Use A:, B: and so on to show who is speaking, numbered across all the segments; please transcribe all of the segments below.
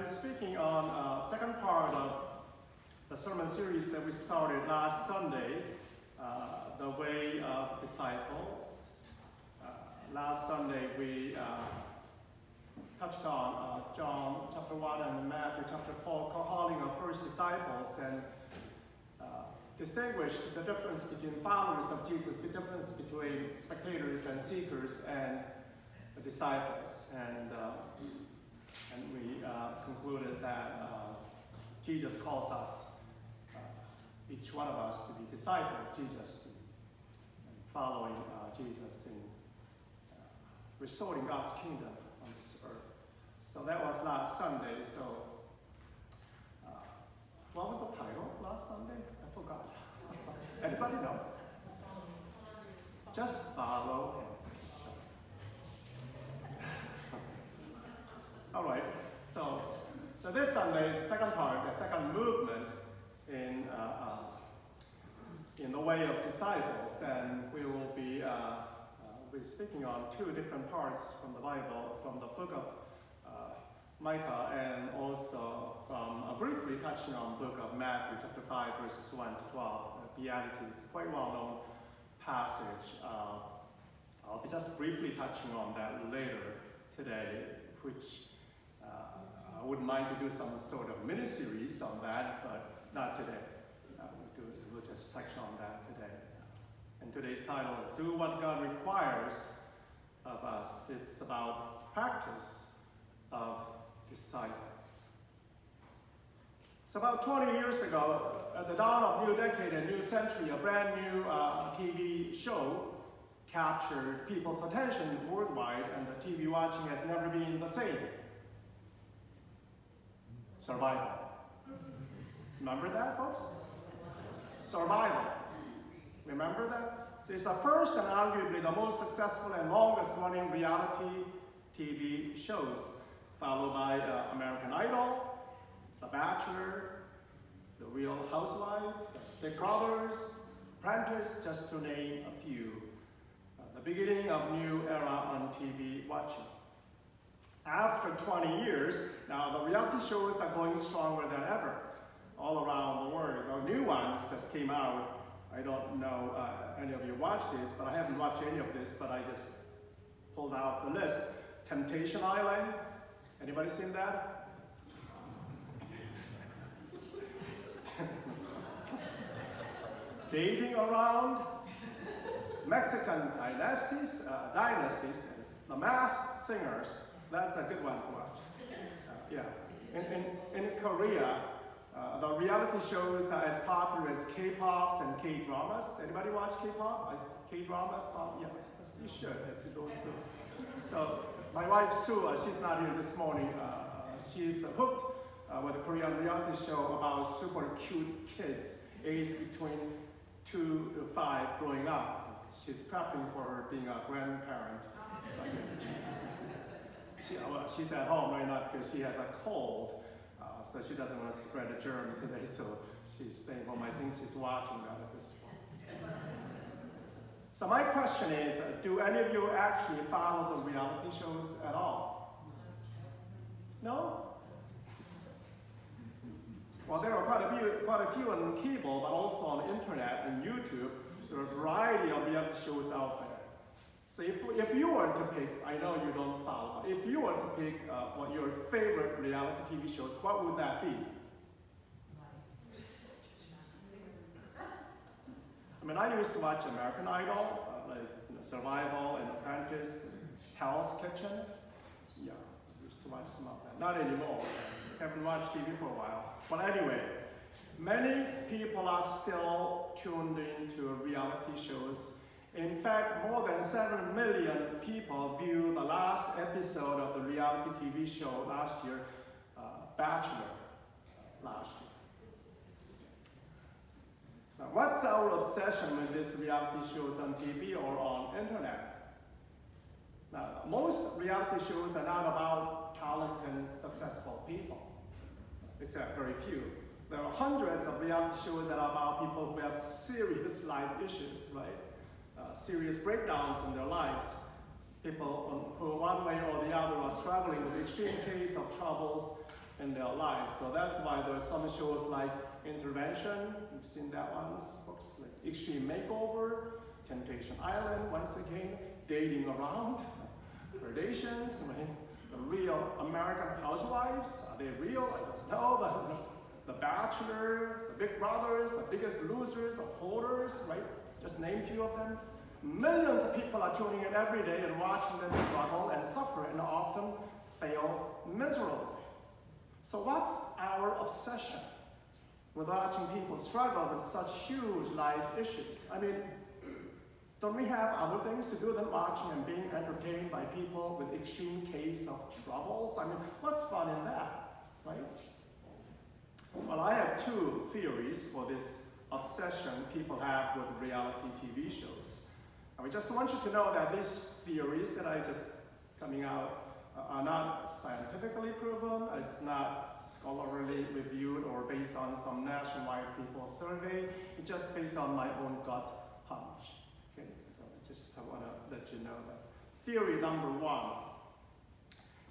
A: am speaking on uh, second part of the sermon series that we started last Sunday, uh, the way of disciples. Uh, last Sunday we uh, touched on uh, John chapter 1 and Matthew chapter 4, calling our first disciples and uh, distinguished the difference between followers of Jesus, the difference between spectators and seekers and the disciples. And, and we uh, concluded that uh, Jesus calls us, uh, each one of us, to be disciple of Jesus, and following uh, Jesus in restoring God's kingdom on this earth. so that was last Sunday. So, uh, what was the title last Sunday? I forgot. Anybody know? Just follow All right. So, so this Sunday is the second part, the second movement in uh, uh, in the way of disciples, and we will be uh, uh speaking on two different parts from the Bible, from the book of Micah and also from uh, briefly touching on the book of Matthew, chapter 5, verses 1 to 12, uh, Beatitudes, quite well known passage. Uh, I'll be just briefly touching on that later today, which uh, I wouldn't mind to do some sort of mini series on that, but not today. Uh, we'll, do, we'll just touch on that today. And today's title is Do What God Requires of Us. It's about practice of disciples. It's about 20 years ago, at the dawn of new decade and new century, a brand new uh, TV show captured people's attention worldwide, and the TV watching has never been the same. Survival. Remember that, folks? Survival. Remember that? So it's the first and arguably the most successful and longest running reality TV shows followed by uh, American Idol, The Bachelor, The Real Housewives, Big Brothers, Apprentice, just to name a few. Uh, the beginning of new era on TV watching. After 20 years, now the reality shows are going stronger than ever all around the world. The new ones just came out. I don't know uh, any of you watch this, but I haven't watched any of this, but I just pulled out the list. Temptation Island, Anybody seen that? Dating around Mexican dynasties, uh, dynasties, the masked singers. That's a good one to watch. Uh, yeah. In, in, in Korea, uh, the reality shows are as popular as K-pops and K-dramas. Anybody watch K-pop? K-dramas? yeah, you should. So my wife Sue, uh, she's not here this morning. Uh, she's hooked uh, with a Korean reality show about super cute kids aged between two to five growing up. She's prepping for being a grandparent. So she, well, she's at home right now because she has a cold. Uh, so she doesn't want to spread a germ today, so she's staying home. I think she's watching that at this point. So my question is, uh, do any of you actually follow the reality shows at all? No? Well, there are quite a few, quite a few on cable, but also on the internet and YouTube. There are a variety of reality shows out. So if, if you were to pick, I know you don't follow, if you were to pick uh, what your favorite reality TV shows, what would that be? I mean, I used to watch American Idol, uh, like you know, Survival and Apprentice, and Hell's Kitchen. Yeah, I used to watch some of that. Not anymore. I haven't watched TV for a while. But anyway, many people are still tuned into reality shows. In fact, more than 7 million people viewed the last episode of the reality TV show last year, uh, Bachelor, last year. Now, what's our obsession with these reality shows on TV or on internet? Now, most reality shows are not about talented, successful people, except very few. There are hundreds of reality shows that are about people who have serious life issues, right? Serious breakdowns in their lives. People um, who one way or the other are struggling with extreme case of troubles in their lives. So that's why there's some shows like Intervention, you've seen that one, books like Extreme Makeover, Temptation Island, once again, Dating Around, Gradations, mean, the real American housewives, are they real? I don't know, but The Bachelor, The Big Brothers, The Biggest Losers, The Hoarders, right? Just name a few of them. Millions of people are tuning in every day and watching them struggle and suffer and often fail miserably. So what's our obsession with watching people struggle with such huge life issues? I mean, don't we have other things to do than watching and being entertained by people with extreme case of troubles? I mean, what's fun in that, right? Well, I have two theories for this obsession people have with reality TV shows. And we just want you to know that these theories that I just coming out uh, are not scientifically proven, it's not scholarly reviewed or based on some nationwide people survey, it's just based on my own gut hunch. Okay, so I just want to let you know that. Theory number one.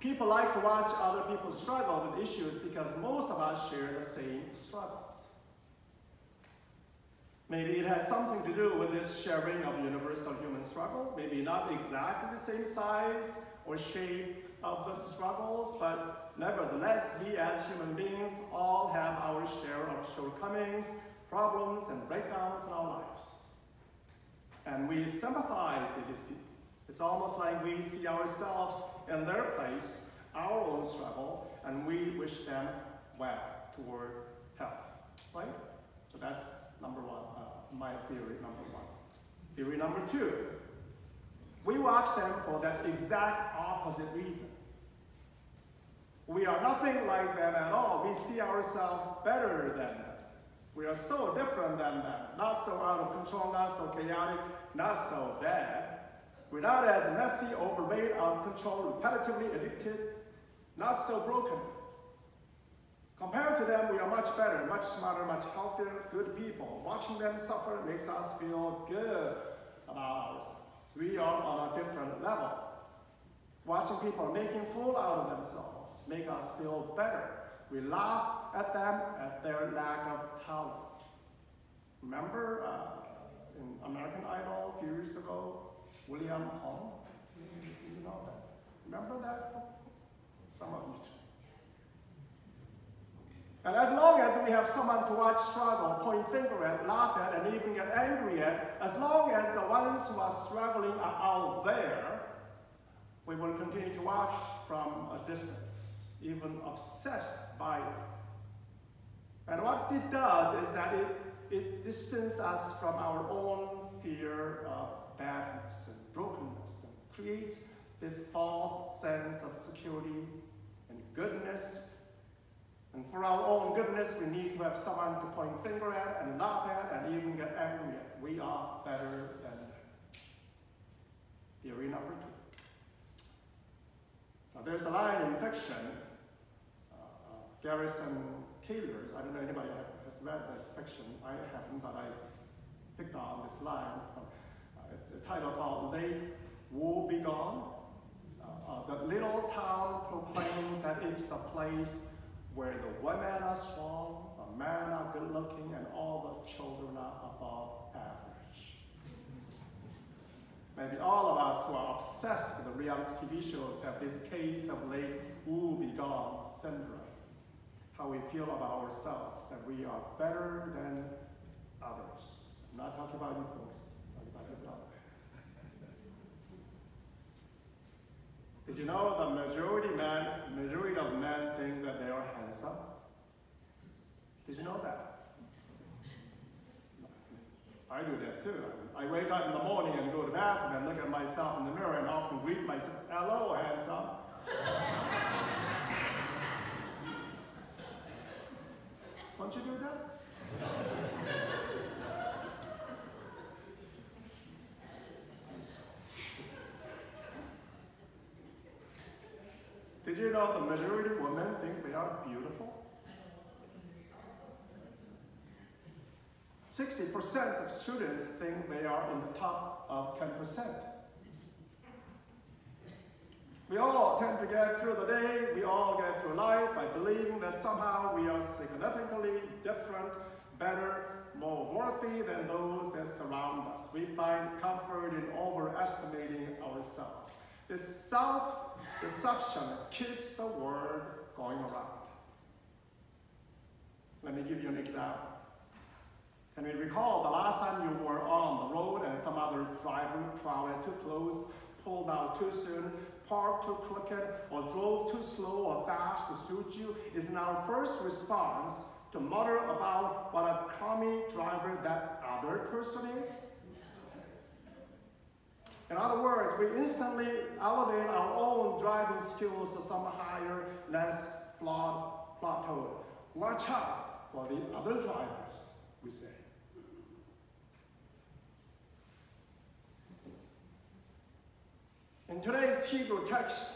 A: People like to watch other people struggle with issues because most of us share the same struggles. Maybe it has something to do with this sharing of universal human struggle. Maybe not exactly the same size or shape of the struggles, but nevertheless, we as human beings all have our share of shortcomings, problems, and breakdowns in our lives. And we sympathize with these people. It's almost like we see ourselves in their place, our own struggle, and we wish them well toward health. Right? So that's number one, uh, my theory number one. Theory number two, we watch them for that exact opposite reason. We are nothing like them at all. We see ourselves better than them. We are so different than them. Not so out of control, not so chaotic, not so bad. We're not as messy, overweight, out of control, repetitively addicted, not so broken. Compared to them, we are much better, much smarter, much healthier, good people. Watching them suffer makes us feel good about ourselves. We are on a different level. Watching people making fool out of themselves make us feel better. We laugh at them at their lack of talent. Remember uh, in American Idol a few years ago, William Hung? You know that? Remember that? Some of you too. And as long as we have someone to watch struggle, point finger at, laugh at, and even get angry at, as long as the ones who are struggling are out there, we will continue to watch from a distance, even obsessed by it. And what it does is that it, it distances us from our own fear of badness and brokenness and creates this false sense of security and goodness and for our goodness, we need to have someone to point finger at and laugh at and even get angry at. We are better than them. Theory number two. Now there's a line in fiction, uh, Garrison Keillor's, I don't know anybody has read this fiction, I haven't, but I picked on this line. From, uh, it's a title called Lake Wobegon. Uh, uh, the little town proclaims that it's the place where the women are strong, the men are good looking, and all the children are above average. Maybe all of us who are obsessed with the reality TV shows have this case of late ooh be gone syndrome. How we feel about ourselves, that we are better than others. I'm not talking about you folks. Did you know the majority men, majority of men think that they are handsome? Did you know that? I do that too. I wake up in the morning and go to the bathroom and look at myself in the mirror and often greet myself, hello, handsome. Don't you do that? Did you know the majority of women think they are beautiful? 60% of students think they are in the top of 10%. We all tend to get through the day, we all get through life by believing that somehow we are significantly different, better, more worthy than those that surround us. We find comfort in overestimating ourselves. This self deception keeps the world going around. Let me give you an example. Can you recall the last time you were on the road and some other driver traveled too close, pulled out too soon, parked too crooked, or drove too slow or fast to suit you? Is our first response to mutter about what a crummy driver that other person is? In other words, we instantly elevate our own driving skills to some higher, less flawed plateau. Watch out for the other drivers, we say. In today's Hebrew text,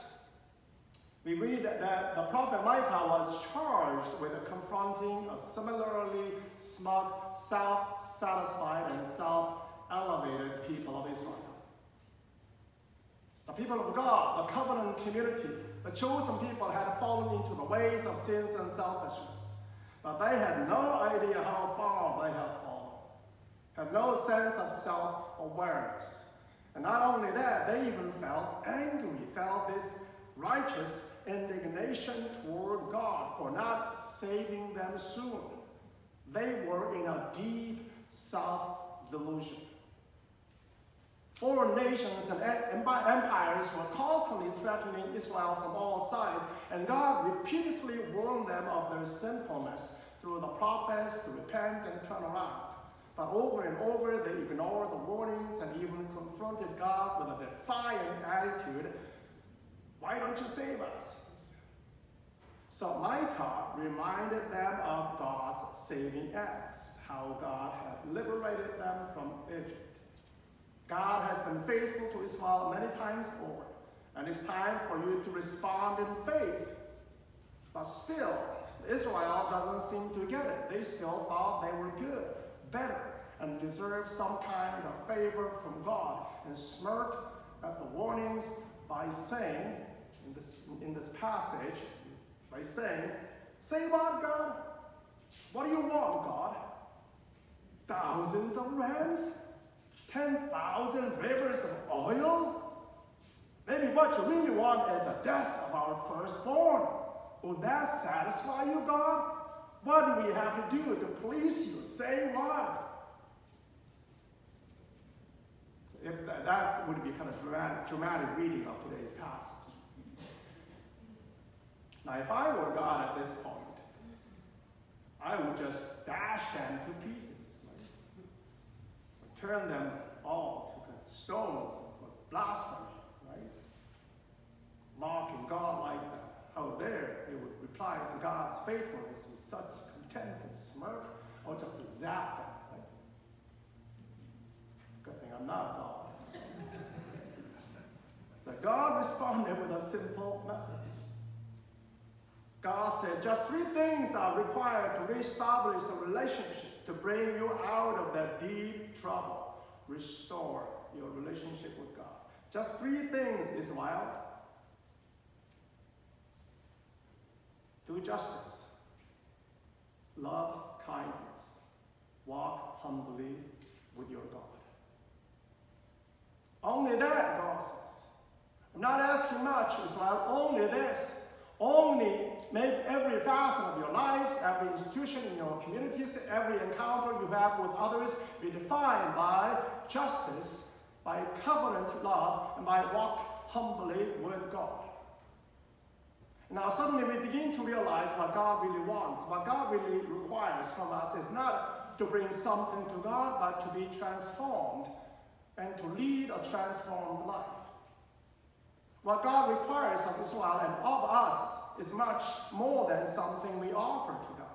A: we read that the prophet Micah was charged with confronting a similarly smug, self-satisfied, and self-elevated people of Israel. The people of God, the covenant community, the chosen people had fallen into the ways of sins and selfishness. But they had no idea how far they had fallen, had no sense of self-awareness. And not only that, they even felt angry, felt this righteous indignation toward God for not saving them soon. They were in a deep self-delusion. Foreign nations and empires were constantly threatening Israel from all sides, and God repeatedly warned them of their sinfulness through the prophets to repent and turn around. But over and over, they ignored the warnings and even confronted God with a defiant attitude why don't you save us? So Micah reminded them of God's saving acts, how God had liberated them from Egypt. God has been faithful to Israel many times over, and it's time for you to respond in faith. But still, Israel doesn't seem to get it. They still thought they were good, better, and deserved some kind of favor from God, and smirked at the warnings by saying, in this, in this passage, by saying, Say what, God? What do you want, God? Thousands of rams? 10,000 rivers of oil? Maybe what you really want is the death of our firstborn. Will that satisfy you, God? What do we have to do to please you? Say what? If that, that would be kind of dramatic, dramatic reading of today's passage. Now, if I were God at this point, I would just dash them to pieces, turn them all to stones for blasphemy, right? Mocking God like that. How dare they would reply to God's faithfulness with such contempt and smirk, or just zap them. Right? Good thing I'm not God. but God responded with a simple message. God said just three things are required to reestablish the relationship, to bring you out of that deep trouble. Restore your relationship with God. Just three things, Israel. Do justice, love kindness, walk humbly with your God. Only that, God says. I'm not asking much, Israel, only this. Only make every facet of your lives, every institution in your communities, every encounter you have with others be defined by justice, by covenant love, and by walk humbly with God. Now suddenly we begin to realize what God really wants, what God really requires from us is not to bring something to God, but to be transformed and to lead a transformed life. What God requires of Israel and of us is much more than something we offer to God,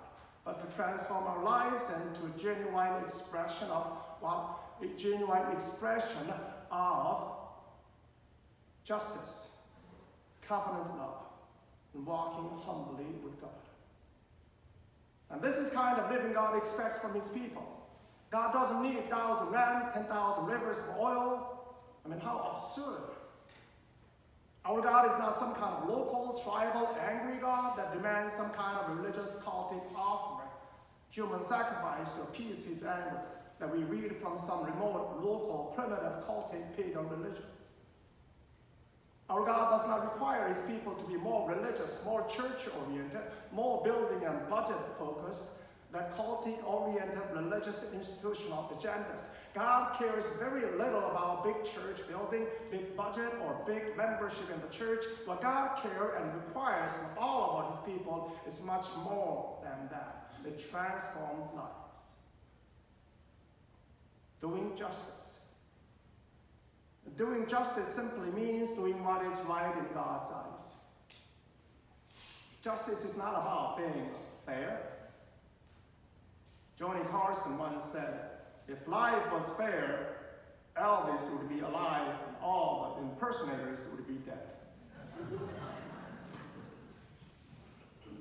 A: but to transform our lives into a genuine expression of what a genuine expression of justice, covenant love, and walking humbly with God. And this is kind of living God expects from his people. God doesn't need a thousand rams, 10,000 rivers of oil. I mean, how absurd. Our God is not some kind of local, tribal, angry God that demands some kind of religious, cultic offering, human sacrifice to appease his anger that we read from some remote, local, primitive, cultic, pagan religions. Our God does not require his people to be more religious, more church-oriented, more building and budget-focused, than cultic-oriented religious institutional agendas. God cares very little about big church building, big budget, or big membership in the church. What God cares and requires from all of his people is much more than that. It transforms lives. Doing justice. Doing justice simply means doing what is right in God's eyes. Justice is not about being fair. Johnny Carson once said, if life was fair, Elvis would be alive and all the impersonators would be dead.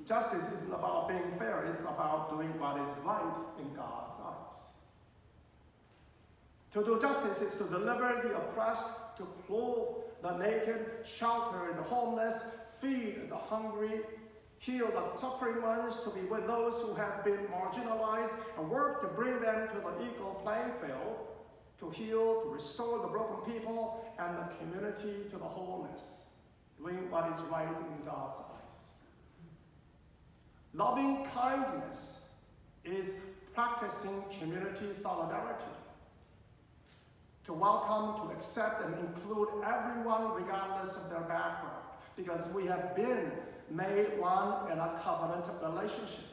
A: Justice isn't about being fair, it's about doing what is right in God's eyes. To do justice is to deliver the oppressed, to clothe the naked, shelter the homeless, feed the hungry, heal the suffering ones, to be with those who have been marginalized, and work to bring them to the equal playing field, to heal, to restore the broken people and the community to the wholeness, doing what is right in God's eyes. Loving kindness is practicing community solidarity. To welcome, to accept, and include everyone regardless of their background, because we have been made one in a covenant relationship.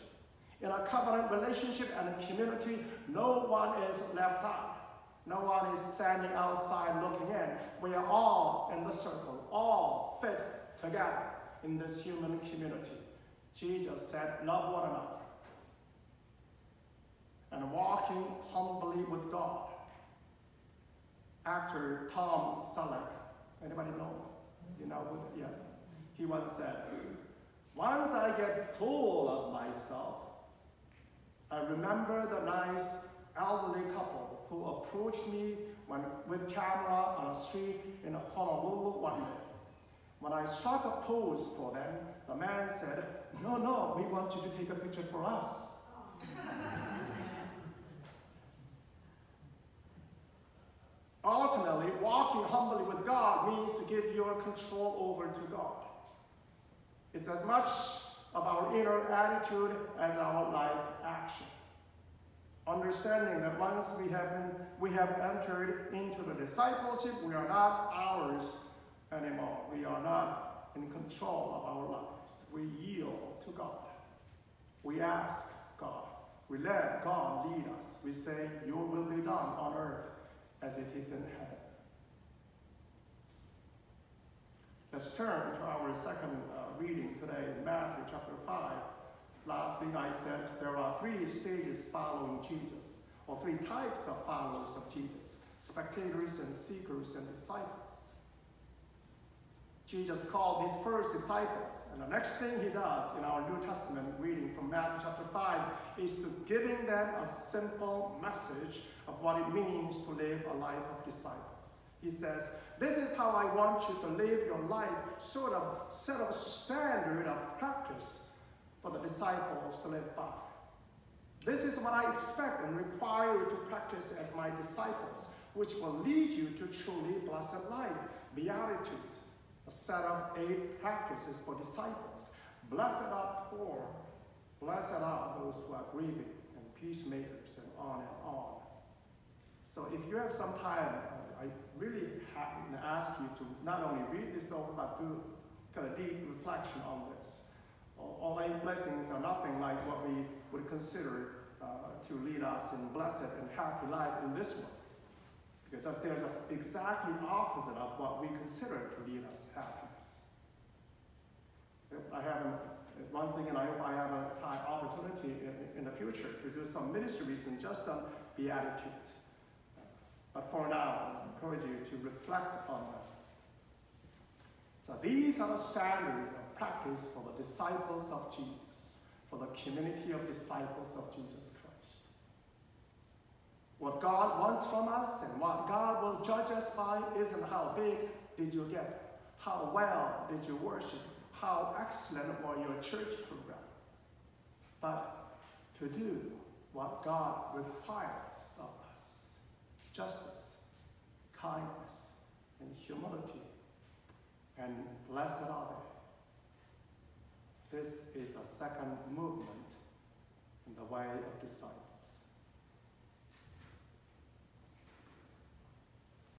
A: In a covenant relationship and a community, no one is left out. No one is standing outside looking in. We are all in the circle, all fit together in this human community. Jesus said, love one another. And walking humbly with God. Actor Tom Selleck, anybody know? You know, yeah. He once said, once I get full of myself, I remember the nice elderly couple who approached me when, with camera on a street in Honolulu one day. When I struck a pose for them, the man said, no, no, we want you to take a picture for us. Ultimately, walking humbly with God means to give your control over to God. It's as much of our inner attitude as our life action. Understanding that once we have, been, we have entered into the discipleship, we are not ours anymore. We are not in control of our lives. We yield to God. We ask God. We let God lead us. We say, Your will be done on earth as it is in heaven. Let's turn to our second uh, reading today in Matthew chapter 5. Last week I said there are three stages following Jesus, or three types of followers of Jesus spectators and seekers and disciples. Jesus called his first disciples, and the next thing he does in our New Testament reading from Matthew chapter 5 is to giving them a simple message of what it means to live a life of disciples. He says, this is how I want you to live your life, sort of set a standard of practice for the disciples to live by. This is what I expect and require you to practice as my disciples, which will lead you to truly blessed life, beatitudes, a set of eight practices for disciples. Blessed are poor, blessed are those who are grieving, and peacemakers, and on and on. So if you have some time, I really ask you to not only read this over, but do kind of deep reflection on this. All eight blessings are nothing like what we would consider uh, to lead us in blessed and happy life in this world. Because they're just exactly opposite of what we consider to lead us happiness. I have, once again, I hope I have an opportunity in, in the future to do some ministries and just on beatitudes. But for now, I encourage you to reflect on them. So these are the standards of practice for the disciples of Jesus, for the community of disciples of Jesus Christ. What God wants from us and what God will judge us by isn't how big did you get, how well did you worship, how excellent were your church program. But to do what God requires justice, kindness, and humility. And blessed are they. This is the second movement in the way of disciple.